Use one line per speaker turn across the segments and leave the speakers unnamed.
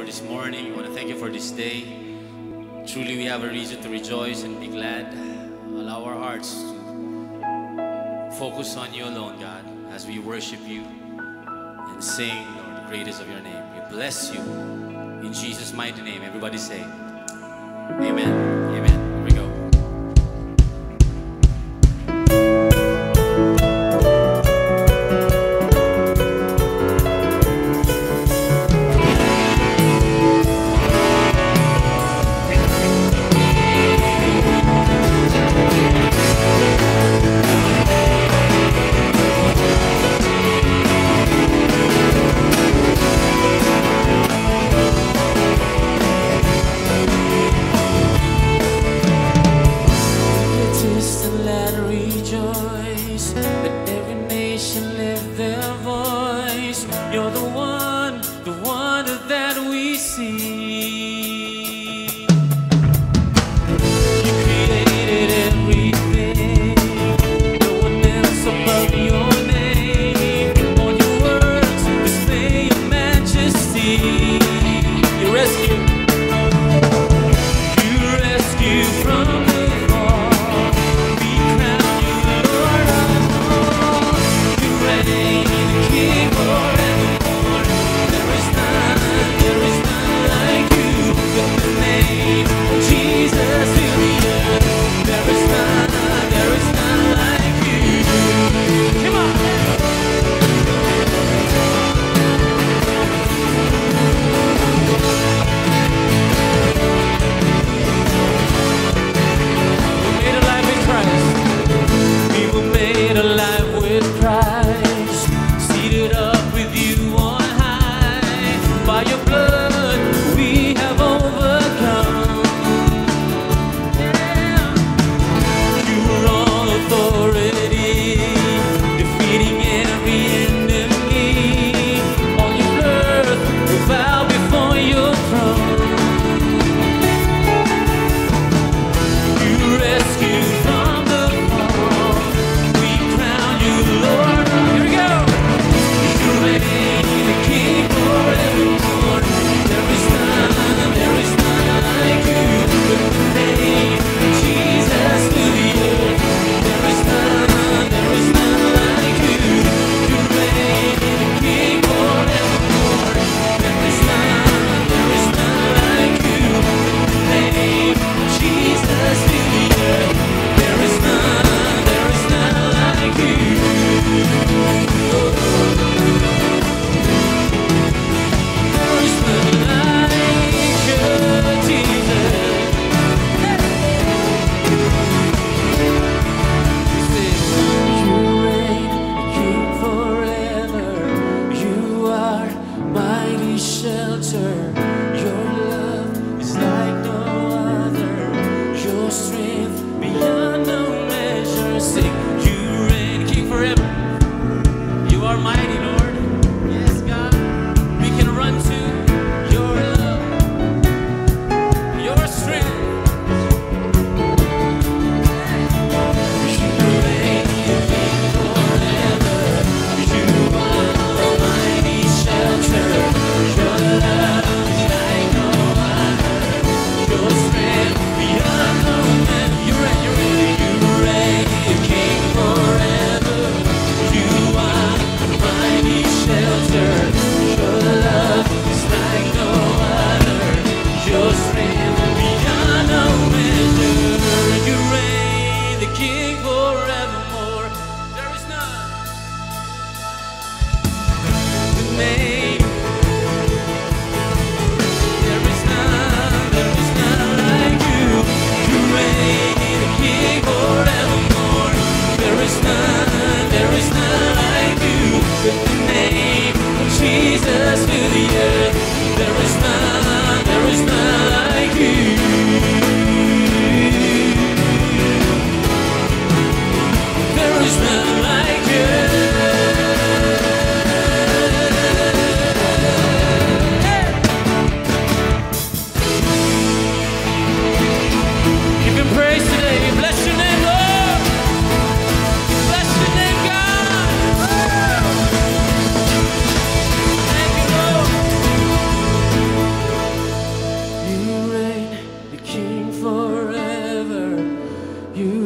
for this morning. We want to thank you for this day. Truly, we have a reason to rejoice and be glad. Allow our hearts to focus on you alone, God, as we worship you and sing, Lord, the greatest of your name. We bless you in Jesus' mighty name. Everybody say, Amen.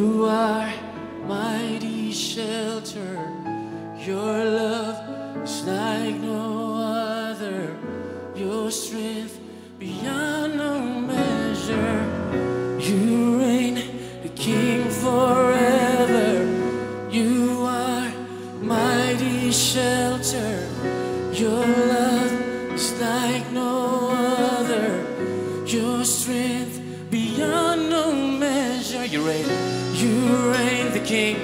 You are mighty shelter. Your love is like no other. Your strength beyond no measure. You reign, the King forever. You are mighty shelter. Your love is like King.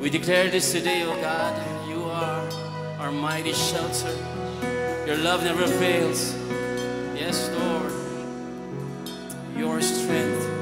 We declare this today, oh God. You are our mighty shelter. Your love never fails. Yes, Lord. Your strength